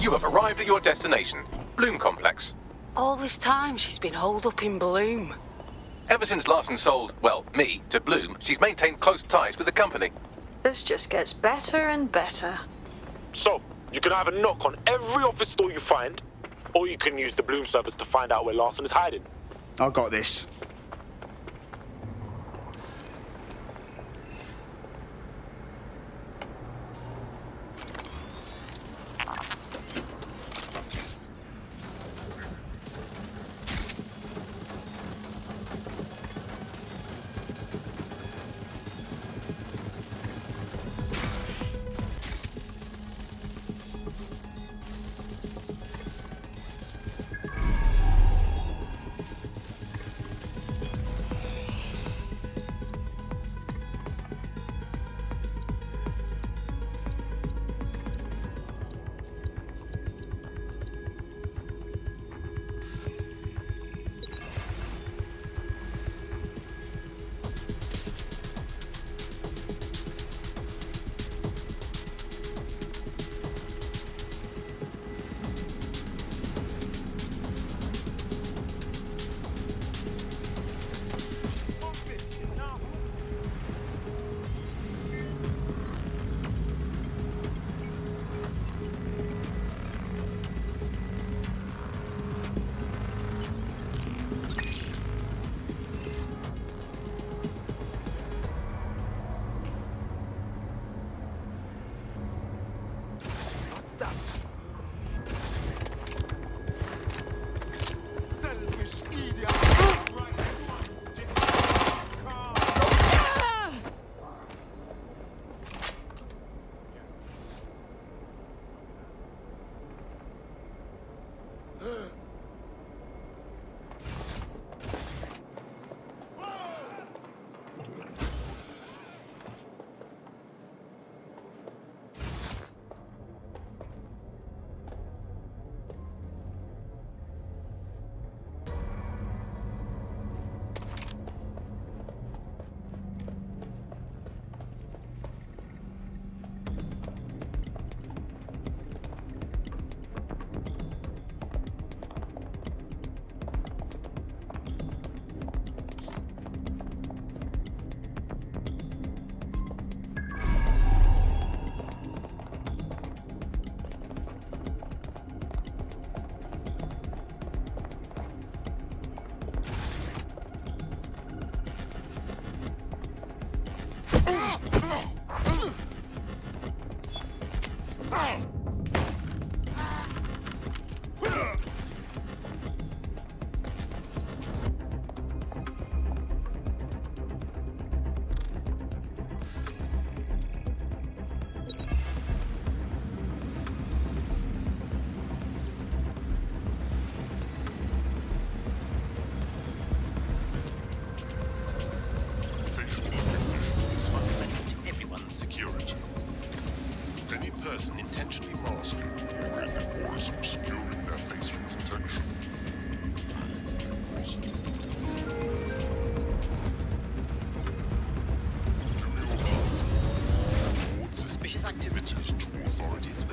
You have arrived at your destination, Bloom Complex. All this time she's been holed up in Bloom. Ever since Larsen sold, well, me, to Bloom, she's maintained close ties with the company. This just gets better and better. So, you can either knock on every office door you find, or you can use the Bloom service to find out where Larsen is hiding. I've got this.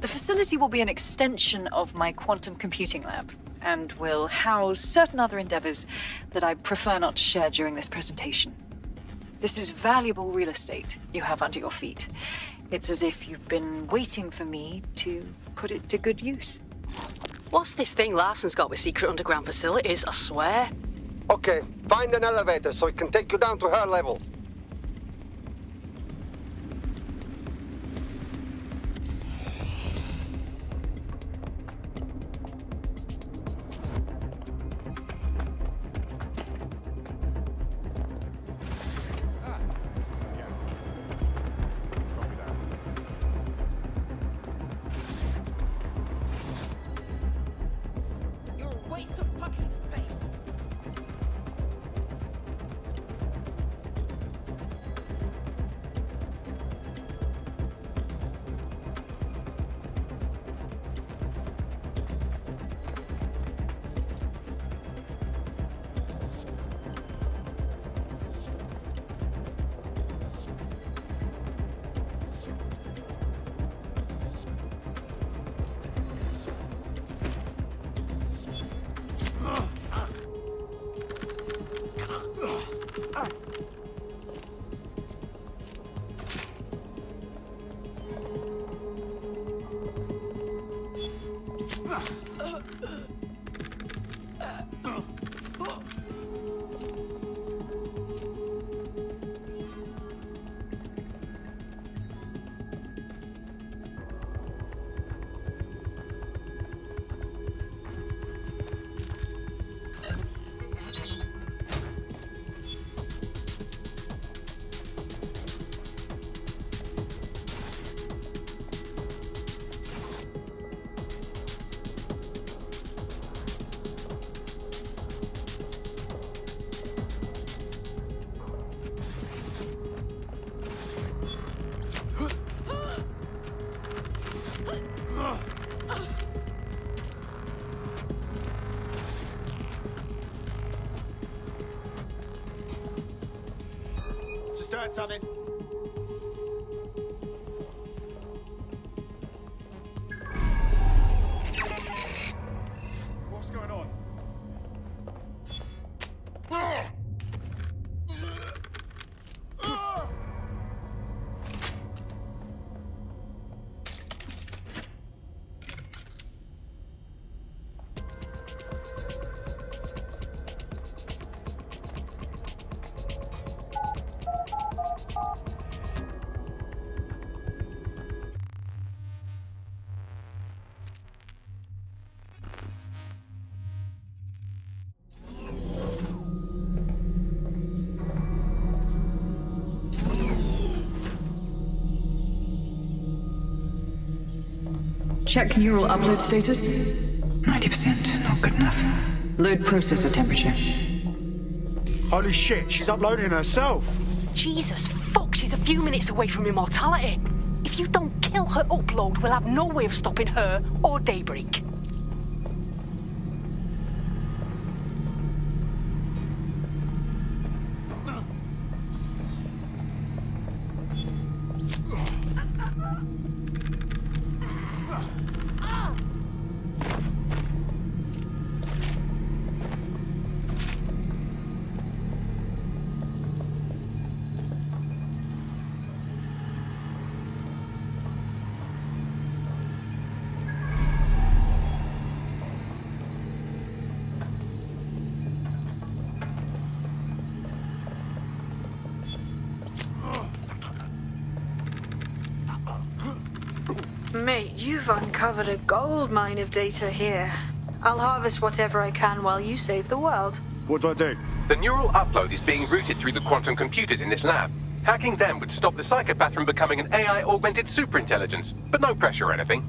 The facility will be an extension of my quantum computing lab and will house certain other endeavors that I prefer not to share during this presentation. This is valuable real estate you have under your feet. It's as if you've been waiting for me to put it to good use. What's this thing Larsen's got with secret underground facilities, I swear? Okay, find an elevator so it can take you down to her level. Heard something. Check neural upload status. 90%, not good enough. Load processor temperature. Holy shit, she's uploading herself. Jesus fuck, she's a few minutes away from immortality. If you don't kill her upload, we'll have no way of stopping her or Daybreak. Mate, you've uncovered a gold mine of data here. I'll harvest whatever I can while you save the world. What do I do? The neural upload is being routed through the quantum computers in this lab. Hacking them would stop the psychopath from becoming an AI augmented superintelligence, but no pressure or anything.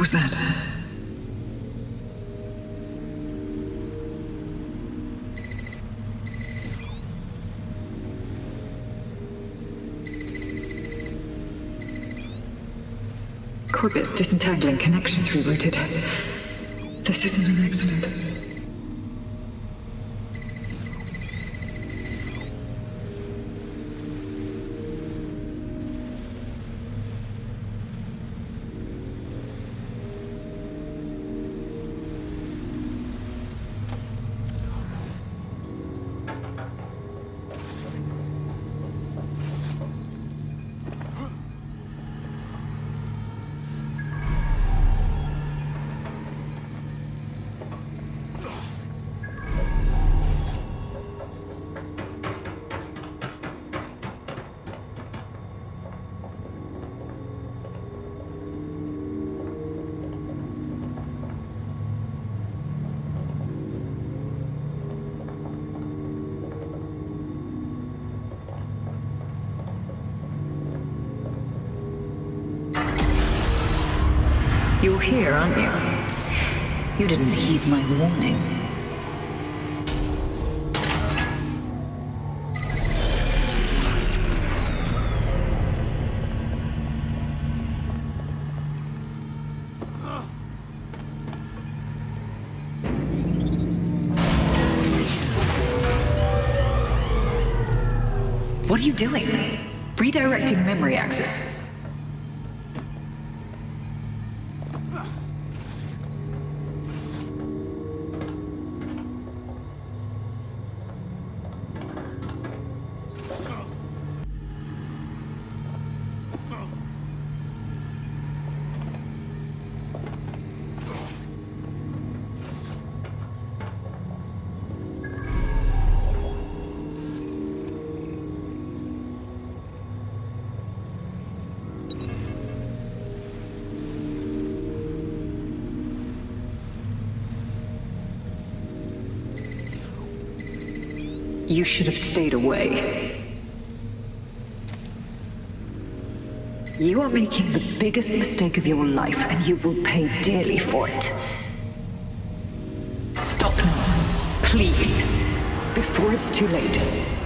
What was that? Corbis disentangling connections rerouted. This isn't an accident. Here, aren't you? You didn't heed my warning. What are you doing? Redirecting memory access. You should have stayed away. You are making the biggest mistake of your life, and you will pay dearly for it. Stop now, please, before it's too late.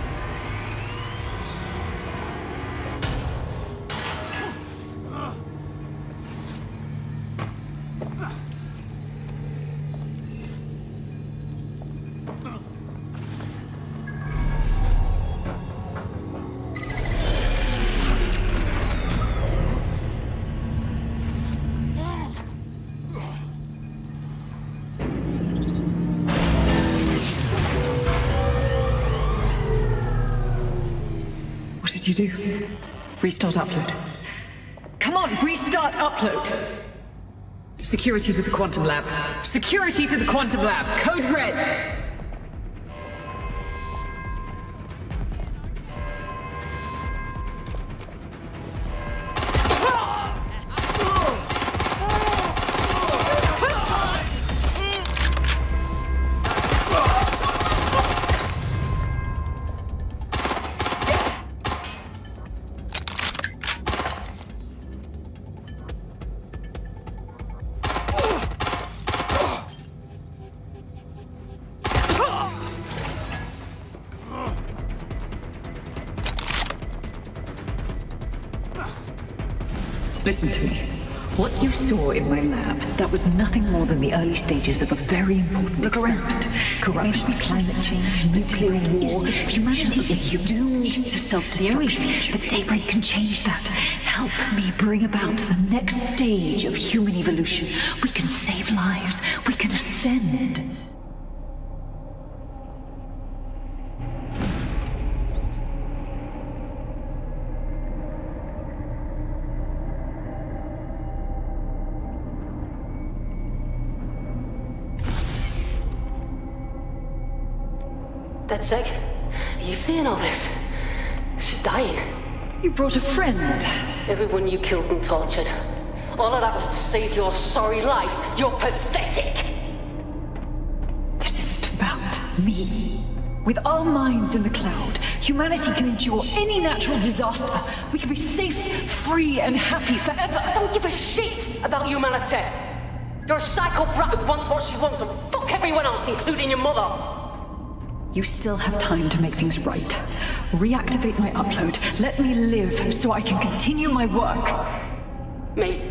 Restart upload. Come on, restart upload! Security to the quantum lab. Security to the quantum lab. Code red. Listen to me. What you saw in my lab, that was nothing more than the early stages of a very important Look experiment. Corruption, climate change, nuclear war. Humanity is doomed to self-destruction. But Daybreak can change that. Help me bring about the next stage of human evolution. We can save lives. We can ascend. That's sick. Are you seeing all this? She's dying. You brought a friend. Everyone you killed and tortured. All of that was to save your sorry life. You're pathetic. This isn't about me. With our minds in the cloud, humanity can endure any natural disaster. We can be safe, free, and happy forever. I don't give a shit about humanity. You're a psycho brat who wants what she wants and fuck everyone else, including your mother. You still have time to make things right. Reactivate my upload. Let me live so I can continue my work. Mate,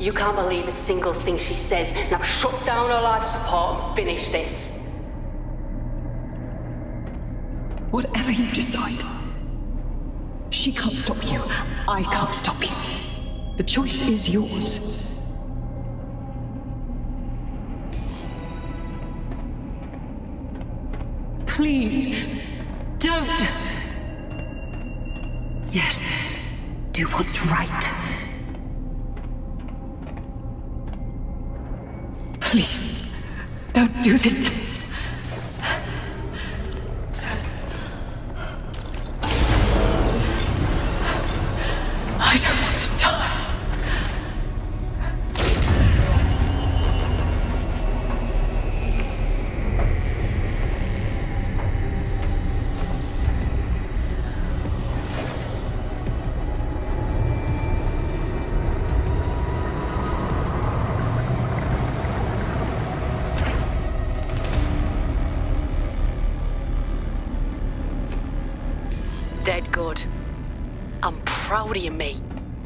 you can't believe a single thing she says. Now shut down her life support and finish this. Whatever you decide. She can't stop you. I can't stop you. The choice is yours. Please, don't. Yes, do what's right. Please, don't do this to me. Proud of you, mate.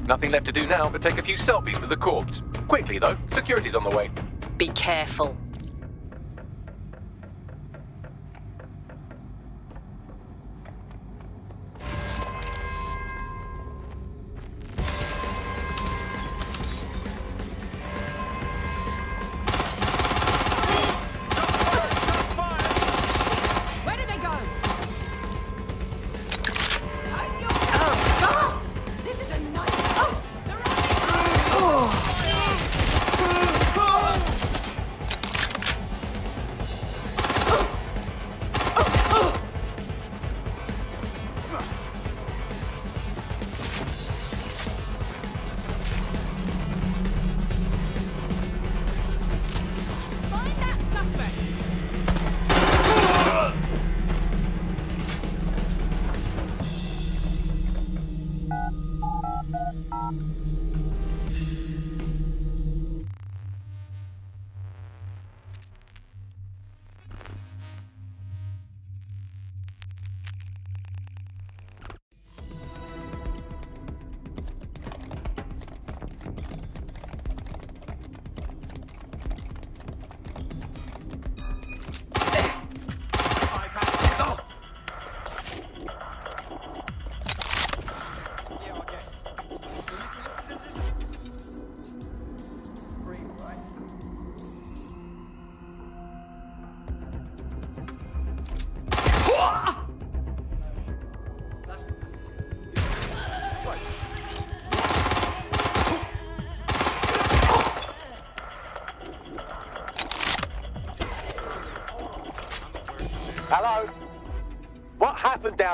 Nothing left to do now but take a few selfies with the corpse. Quickly, though. Security's on the way. Be careful.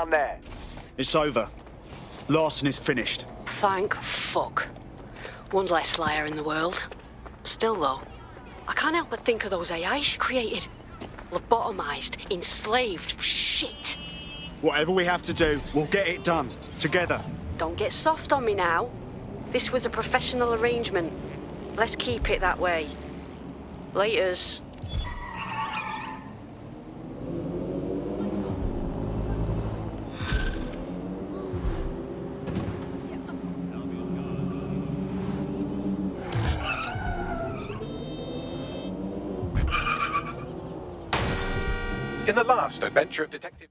Down there? It's over. Larsen is finished. Thank fuck. One less liar in the world. Still, though, I can't help but think of those AI she created. Lobotomized, enslaved, shit. Whatever we have to do, we'll get it done. Together. Don't get soft on me now. This was a professional arrangement. Let's keep it that way. Laters. Last adventure of Detective...